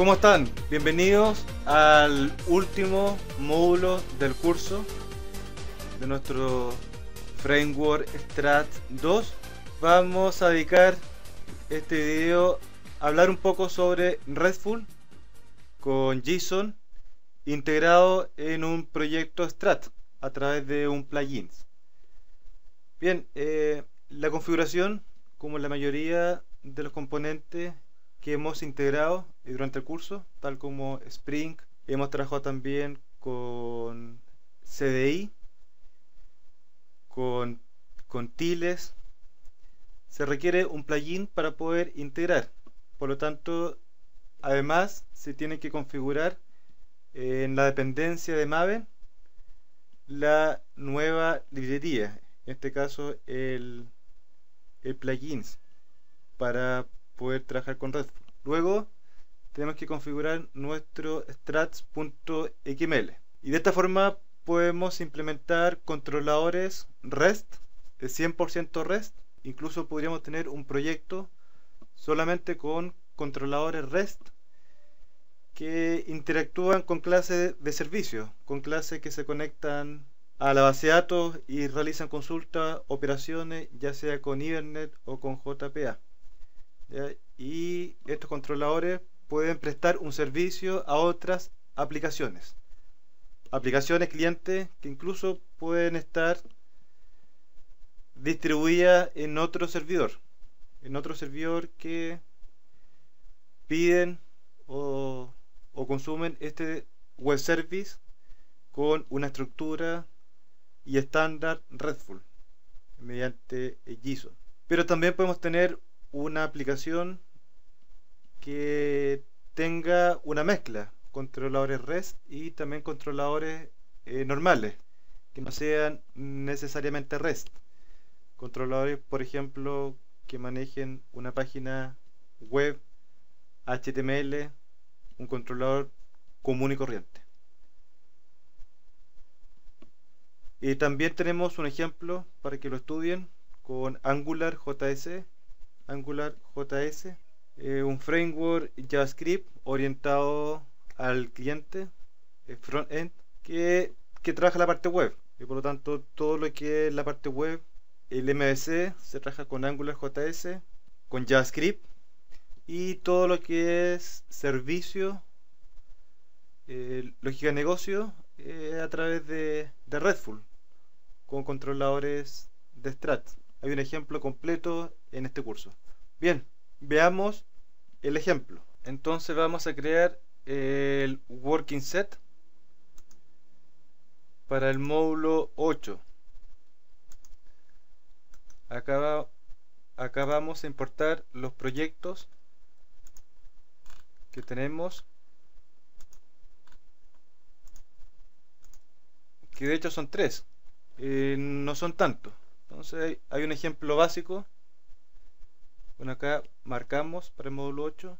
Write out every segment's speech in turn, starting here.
¿Cómo están? Bienvenidos al último módulo del curso de nuestro Framework Strat 2. Vamos a dedicar este video a hablar un poco sobre RESTful con JSON integrado en un proyecto Strat a través de un plugin. Bien, eh, la configuración, como la mayoría de los componentes que hemos integrado durante el curso, tal como Spring. Hemos trabajado también con CDI, con, con Tiles. Se requiere un plugin para poder integrar. Por lo tanto, además se tiene que configurar en la dependencia de Maven la nueva librería, en este caso el, el plugins para poder trabajar con RESTful. Luego tenemos que configurar nuestro strats.xml y de esta forma podemos implementar controladores REST, de 100% REST, incluso podríamos tener un proyecto solamente con controladores REST que interactúan con clases de servicio, con clases que se conectan a la base de datos y realizan consultas, operaciones, ya sea con Ethernet o con JPA y estos controladores pueden prestar un servicio a otras aplicaciones. Aplicaciones clientes que incluso pueden estar distribuidas en otro servidor. En otro servidor que piden o, o consumen este web service con una estructura y estándar RESTful mediante JSON. Pero también podemos tener una aplicación que tenga una mezcla, controladores REST y también controladores eh, normales, que no sean necesariamente REST. Controladores, por ejemplo, que manejen una página web HTML, un controlador común y corriente. Y también tenemos un ejemplo para que lo estudien con Angular JS Angular JS, eh, un framework JavaScript orientado al cliente, el front-end, que, que trabaja la parte web. Y por lo tanto, todo lo que es la parte web, el MVC se trabaja con Angular JS, con JavaScript, y todo lo que es servicio, eh, lógica de negocio, eh, a través de, de RESTful, con controladores de Strat. Hay un ejemplo completo en este curso. Bien, veamos el ejemplo. Entonces vamos a crear el working set para el módulo 8. Acá, acá vamos a importar los proyectos que tenemos que de hecho son tres eh, no son tantos entonces hay un ejemplo básico. Bueno, acá marcamos para el módulo 8.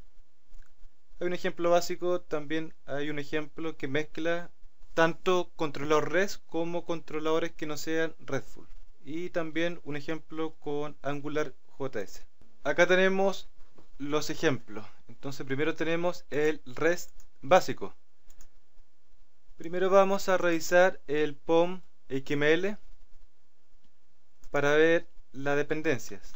Hay un ejemplo básico, también hay un ejemplo que mezcla tanto controlador REST como controladores que no sean RESTful. Y también un ejemplo con Angular JS. Acá tenemos los ejemplos. Entonces primero tenemos el REST básico. Primero vamos a revisar el POM XML para ver las dependencias.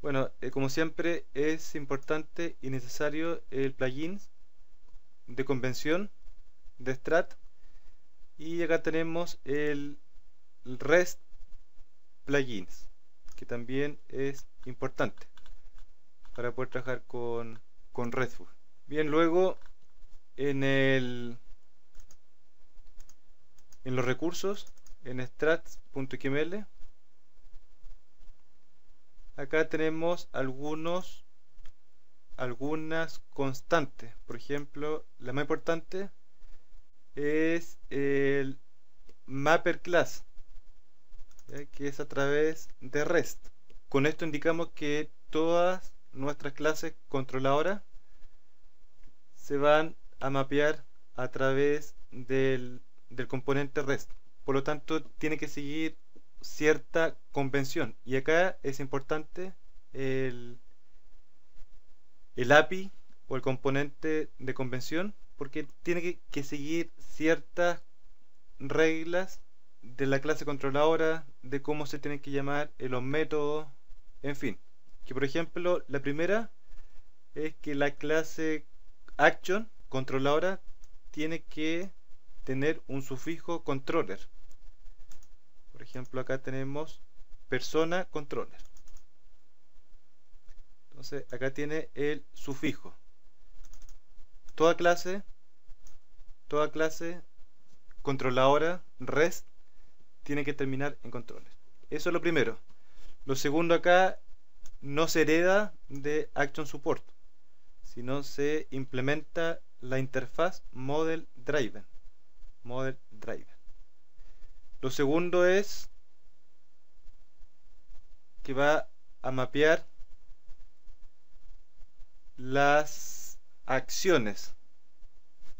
Bueno, eh, como siempre es importante y necesario el plugin de convención de Strat y acá tenemos el REST plugins que también es importante para poder trabajar con, con RESTful. Bien, luego en el en los recursos en strats.xml acá tenemos algunos algunas constantes. Por ejemplo la más importante es el mapper class que es a través de REST. Con esto indicamos que todas nuestras clases controladoras se van a mapear a través del, del componente REST por lo tanto tiene que seguir cierta convención y acá es importante el, el API o el componente de convención porque tiene que, seguir ciertas reglas de la clase controladora, de cómo se tienen que llamar, en los métodos, en fin. Que por ejemplo, la primera es que la clase action controladora tiene que tener un sufijo controller. Por ejemplo, acá tenemos persona controller. Entonces, acá tiene el sufijo. Toda clase, toda clase controladora REST tiene que terminar en controller. Eso es lo primero. Lo segundo acá no se hereda de Action Support, sino se implementa la interfaz Model Driven. Model Driven. Lo segundo es que va a mapear las acciones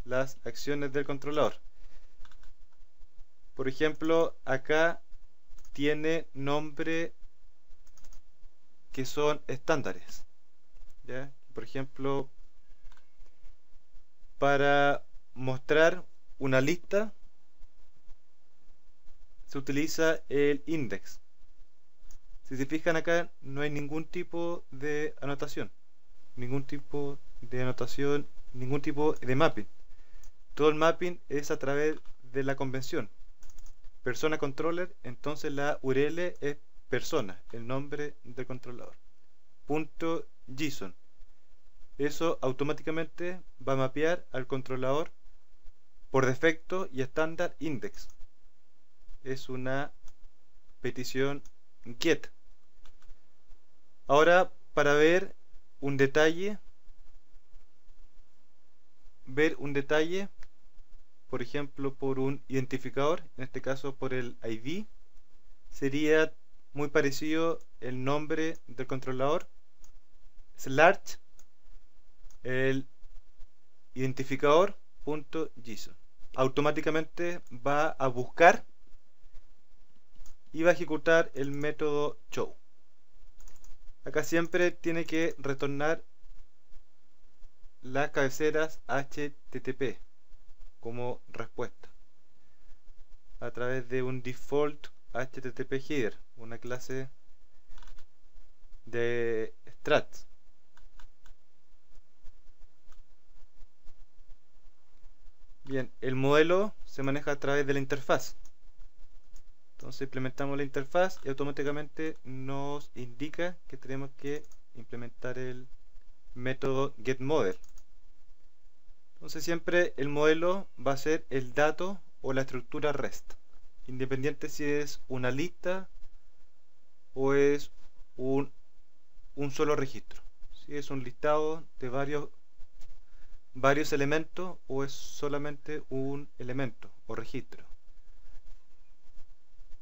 las acciones del controlador por ejemplo acá tiene nombre que son estándares por ejemplo para mostrar una lista se utiliza el index. Si se fijan acá no hay ningún tipo de anotación ningún tipo de anotación ningún tipo de mapping. Todo el mapping es a través de la convención. Persona controller entonces la URL es persona el nombre del controlador. Punto JSON. Eso automáticamente va a mapear al controlador por defecto y estándar index. Es una petición get ahora para ver un detalle ver un detalle por ejemplo por un identificador en este caso por el ID sería muy parecido el nombre del controlador slash el identificador punto .json automáticamente va a buscar y va a ejecutar el método show. Acá siempre tiene que retornar las cabeceras HTTP como respuesta a través de un default HTTP header una clase de strats bien el modelo se maneja a través de la interfaz entonces implementamos la interfaz y automáticamente nos indica que tenemos que implementar el método getModel. Entonces siempre el modelo va a ser el dato o la estructura REST, independiente si es una lista o es un, un solo registro. Si es un listado de varios, varios elementos o es solamente un elemento o registro.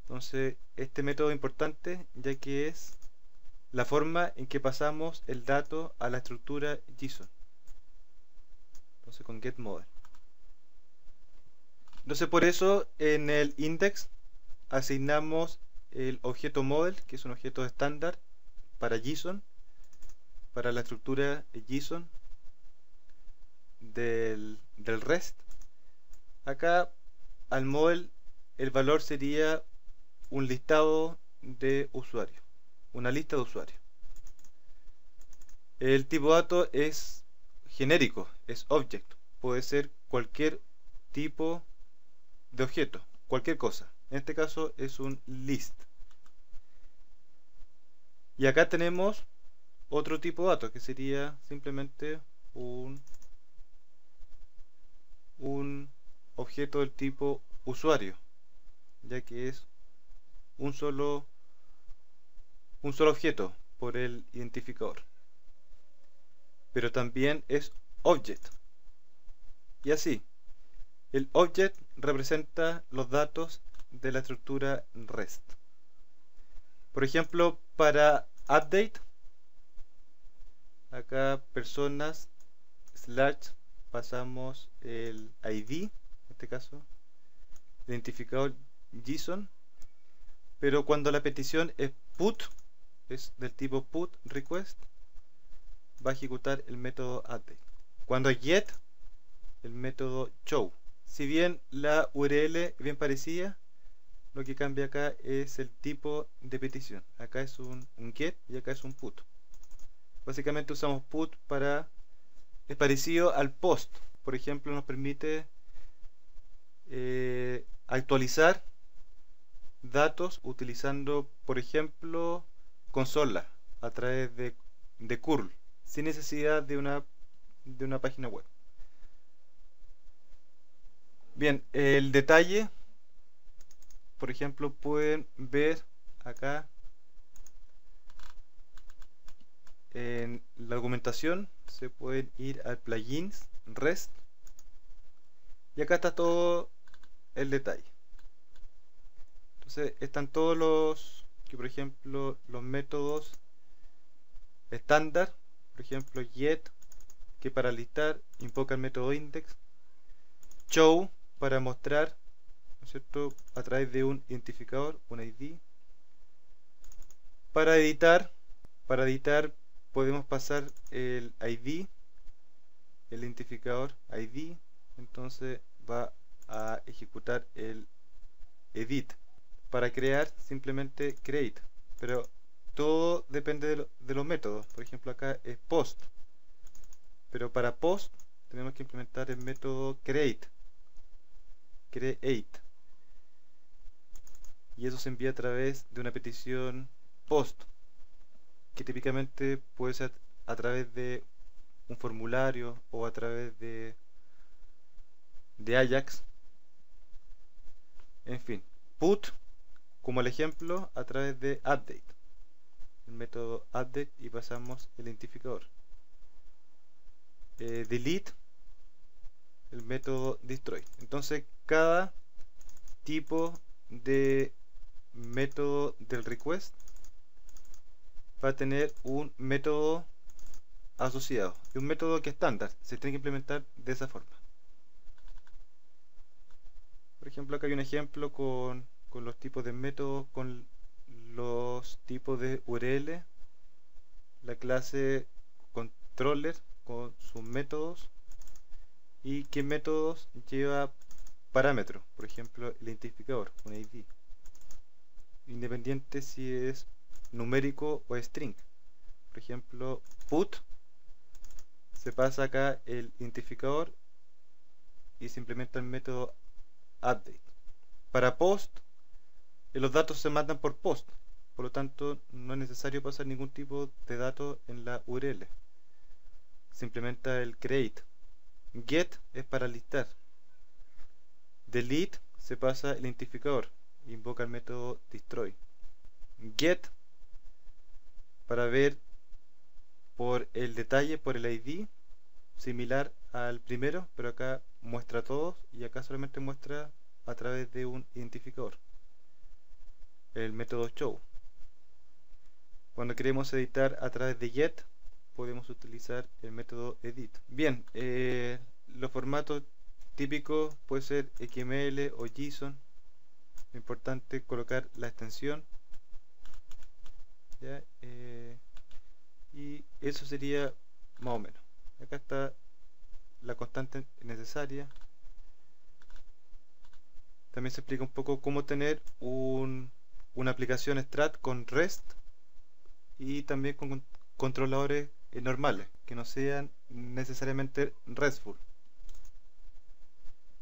Entonces, este método es importante ya que es la forma en que pasamos el dato a la estructura JSON. Entonces, con getModel. Entonces, por eso en el index asignamos el objeto model, que es un objeto estándar para JSON, para la estructura JSON del, del REST. Acá al model el valor sería un listado de usuarios, una lista de usuarios. El tipo dato es genérico, es object, puede ser cualquier tipo de objeto, cualquier cosa. En este caso es un list. Y acá tenemos otro tipo de dato que sería simplemente un, un objeto del tipo usuario, ya que es un solo un solo objeto por el identificador. Pero también es object y así el object representa los datos de la estructura REST. Por ejemplo para update acá personas slash pasamos el ID en este caso identificador JSON pero cuando la petición es put, es del tipo put request, va a ejecutar el método update. Cuando get, el método show. Si bien la URL es bien parecida, lo que cambia acá es el tipo de petición. Acá es un, get y acá es un put. Básicamente usamos put para... es parecido al post. Por ejemplo, nos permite eh, actualizar datos utilizando, por ejemplo, consola a través de, de curl, sin necesidad de una, de una página web. Bien, el detalle, por ejemplo, pueden ver acá en la documentación, se pueden ir al plugins, REST, y acá está todo el detalle. Entonces están todos los, que por ejemplo, los métodos estándar, por ejemplo, get, que para listar invoca el método index, show, para mostrar, ¿no es cierto?, a través de un identificador, un ID. Para editar, para editar podemos pasar el ID, el identificador ID, entonces va a ejecutar el edit para crear simplemente create pero todo depende de, los métodos. Por ejemplo acá es post pero para post tenemos que implementar el método create create y eso se envía a través de una petición post que típicamente puede ser a través de un formulario o a través de de Ajax. En fin put como el ejemplo a través de update. El método update y pasamos el identificador. Eh, delete el método destroy. Entonces cada tipo de método del request va a tener un método asociado y un método que estándar se tiene que implementar de esa forma. Por ejemplo acá hay un ejemplo con con los tipos de métodos, con los tipos de URL, la clase controller con sus métodos y qué métodos lleva parámetros, por ejemplo el identificador, un ID, independiente si es numérico o string. Por ejemplo, put se pasa acá el identificador y se implementa el método update. Para post los datos se mandan por post, por lo tanto no es necesario pasar ningún tipo de datos en la URL. Se implementa el create. Get es para listar. Delete se pasa el identificador, invoca el método destroy. Get para ver por el detalle, por el ID, similar al primero, pero acá muestra todos y acá solamente muestra a través de un identificador el método show. Cuando queremos editar a través de get, podemos utilizar el método edit. Bien, eh, los formatos típicos puede ser XML o JSON. Lo importante es colocar la extensión. Eh, y eso sería más o menos. Acá está la constante necesaria. También se explica un poco cómo tener un una aplicación Strat con REST y también con controladores eh, normales, que no sean necesariamente RESTful.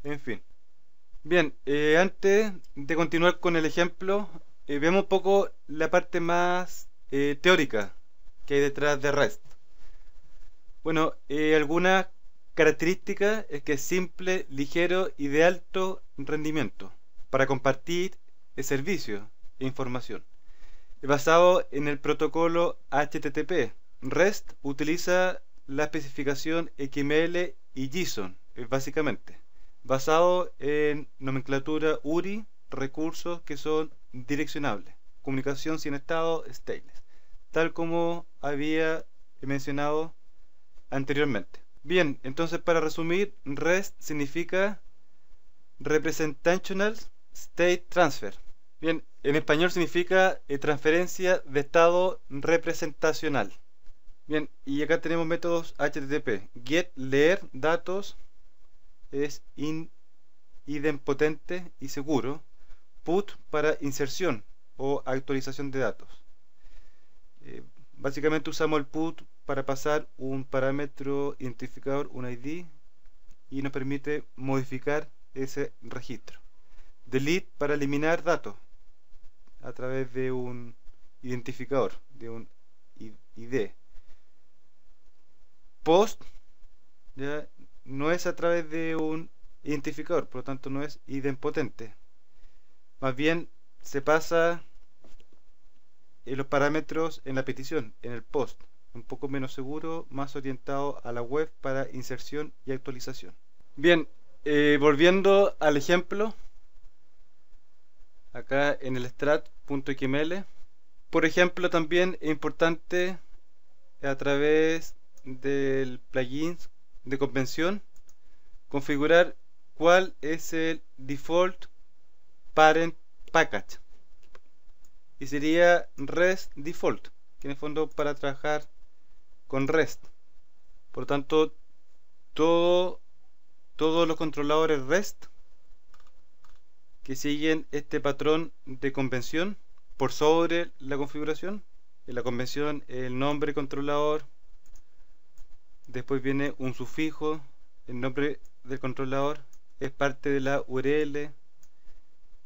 En fin. Bien, eh, antes de continuar con el ejemplo, veamos un poco la parte más teórica que hay detrás de REST. Bueno, alguna característica es que es simple, ligero y de alto rendimiento para compartir el servicio información. Basado en el protocolo HTTP, REST utiliza la especificación XML y JSON, eh, básicamente, basado en nomenclatura URI, recursos que son direccionables, comunicación sin estado, stateless, tal como había mencionado anteriormente. Bien, entonces para resumir, REST significa Representational State Transfer. Bien, en español significa eh, transferencia de estado representacional. Bien, y acá tenemos métodos HTTP. Get, leer datos, es in, idempotente y seguro. Put para inserción o actualización de datos. Eh, básicamente usamos el put para pasar un parámetro identificador, un ID, y nos permite modificar ese registro. Delete para eliminar datos a través de un identificador, de un ID. Post ¿ya? no es a través de un identificador, por lo tanto no es idempotente. Más bien se pasa en los parámetros en la petición, en el post, un poco menos seguro, más orientado a la web para inserción y actualización. Bien, eh, volviendo al ejemplo, acá en el strat.xml, por ejemplo también es importante a través del plugin de convención configurar cuál es el default parent package y sería REST default que en el fondo para trabajar con REST. Por tanto todo, todos los controladores REST que siguen este patrón de convención por sobre la configuración en la convención el nombre controlador después viene un sufijo el nombre del controlador es parte de la URL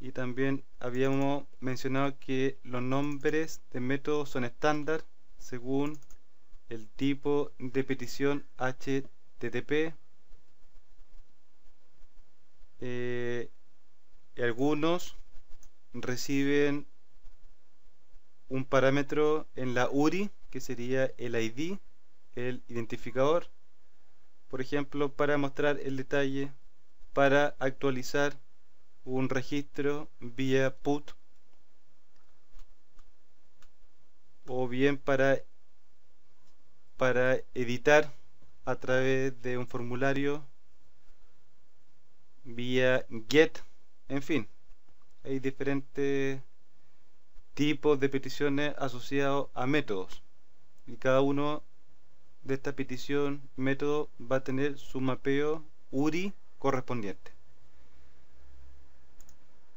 y también habíamos mencionado que los nombres de métodos son estándar según el tipo de petición HTTP eh, algunos reciben un parámetro en la URI que sería el ID el identificador. Por ejemplo para mostrar el detalle para actualizar un registro vía put o bien para para editar a través de un formulario vía get. En fin hay diferentes tipos de peticiones asociados a métodos y cada uno de esta petición método va a tener su mapeo URI correspondiente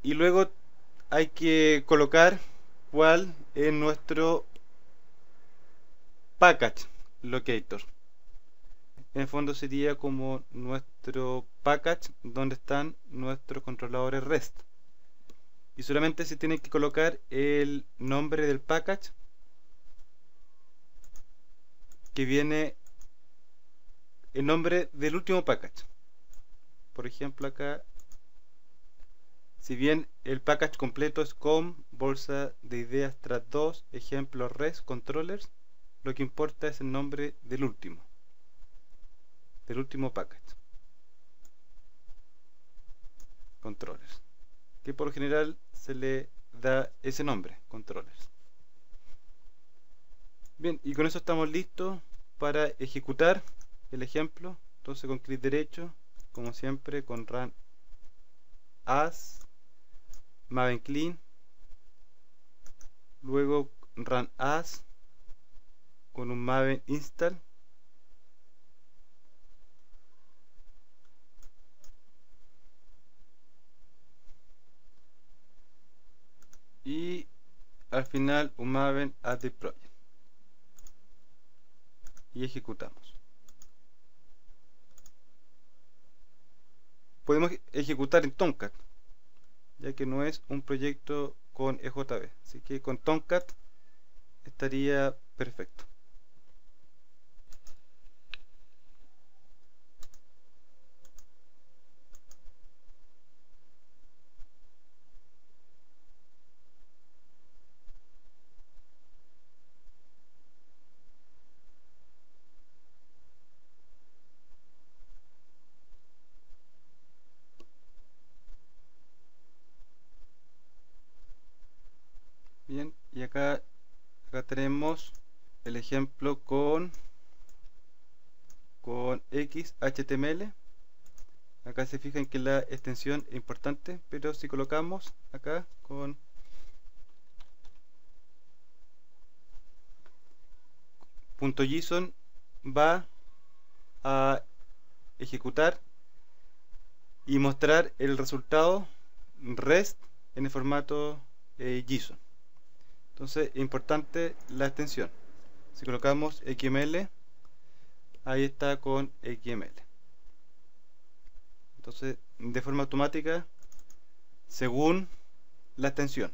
y luego hay que colocar cuál es nuestro package locator en fondo sería como nuestro package donde están nuestros controladores REST y solamente se tiene que colocar el nombre del package que viene el nombre del último package. Por ejemplo acá, si bien el package completo es com, bolsa de ideas tras 2, ejemplo res, controllers, lo que importa es el nombre del último, del último package. Controllers, que por general se le da ese nombre, controllers. Bien, y con eso estamos listos para ejecutar el ejemplo. Entonces con clic derecho, como siempre, con run as maven clean. Luego run as con un maven install. Y al final un maven add deploy y ejecutamos. Podemos ejecutar en Tomcat, ya que no es un proyecto con EJB, así que con Tomcat estaría perfecto. y acá, tenemos el ejemplo con con XHTML acá se fijan que la extensión es importante pero si colocamos acá con .json va a ejecutar y mostrar el resultado REST en el formato eh, JSON. Entonces es importante la extensión. Si colocamos XML, ahí está con XML. Entonces, de forma automática, según la extensión.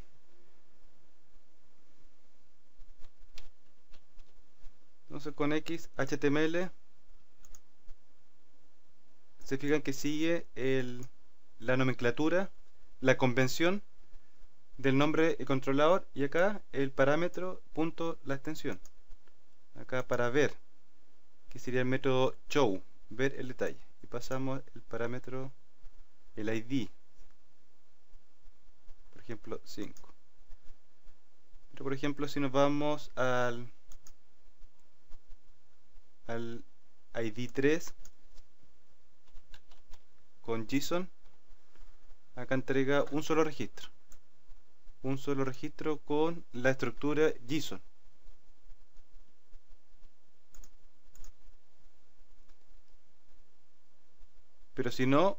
Entonces con X, HTML, se fijan que sigue el, la nomenclatura, la convención del nombre de controlador y acá el parámetro punto la extensión. Acá para ver, que sería el método show, ver el detalle. Y pasamos el parámetro, el ID, por ejemplo 5. Pero por ejemplo si nos vamos al al ID 3 con JSON acá entrega un solo registro un solo registro con la estructura JSON pero si no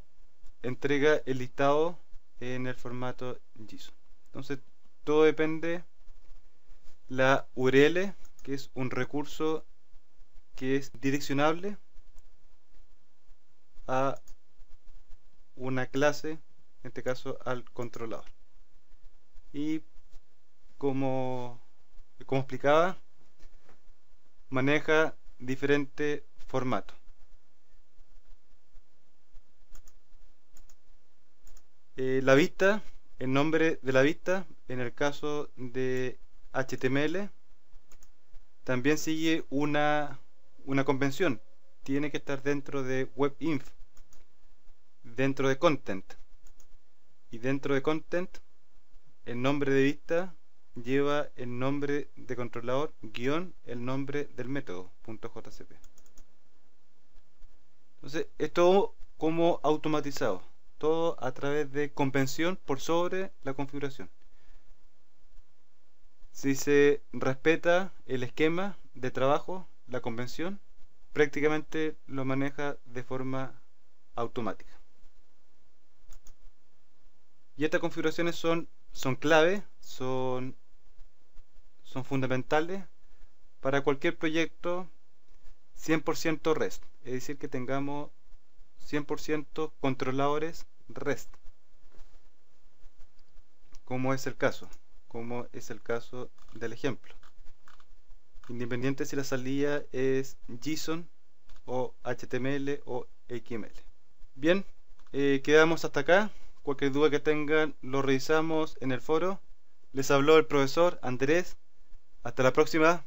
entrega el listado en el formato JSON entonces todo depende la URL que es un recurso que es direccionable a una clase, en este caso al controlador. Y como, como explicaba, maneja diferentes formatos. Eh, la vista, el nombre de la vista, en el caso de HTML, también sigue una, una convención. Tiene que estar dentro de WebInf dentro de content y dentro de content el nombre de vista lleva el nombre de controlador guion el nombre del método .jcp entonces como automatizado todo a través de convención por sobre la configuración. Si se respeta el esquema de trabajo la convención prácticamente lo maneja de forma automática. Y estas configuraciones son, son clave, son, son fundamentales para cualquier proyecto 100% REST. Es decir, que tengamos 100% controladores REST. Como es el caso, como es el caso del ejemplo. Independiente si la salida es JSON o HTML o XML. Bien, eh, quedamos hasta acá. Cualquier duda que tengan lo revisamos en el foro. Les habló el profesor Andrés. Hasta la próxima.